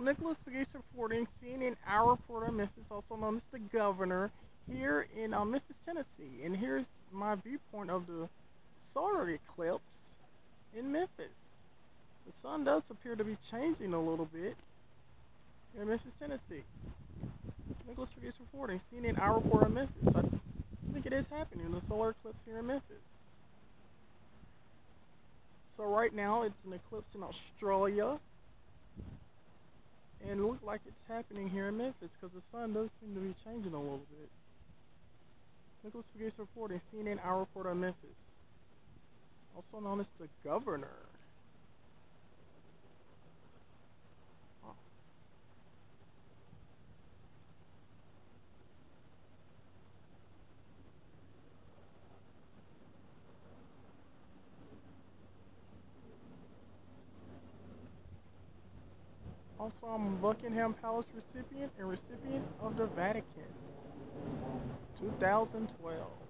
So Nicholas Pegues reporting, CNN iReporter, Memphis, also known as the governor, here in uh, Memphis, Tennessee. And here's my viewpoint of the solar eclipse in Memphis. The sun does appear to be changing a little bit in Memphis, Tennessee. Nicholas Pegues reporting, CNN iReporter, Memphis. I think it is happening, the solar eclipse here in Memphis. So right now it's an eclipse in Australia. Like it's happening here in Memphis because the sun does seem to be changing a little bit. Nicholas Pegues reporting, CNN iReporter Memphis. Also known as the Governor. Also, I'm Buckingham Palace recipient and recipient of the Vatican. 2012.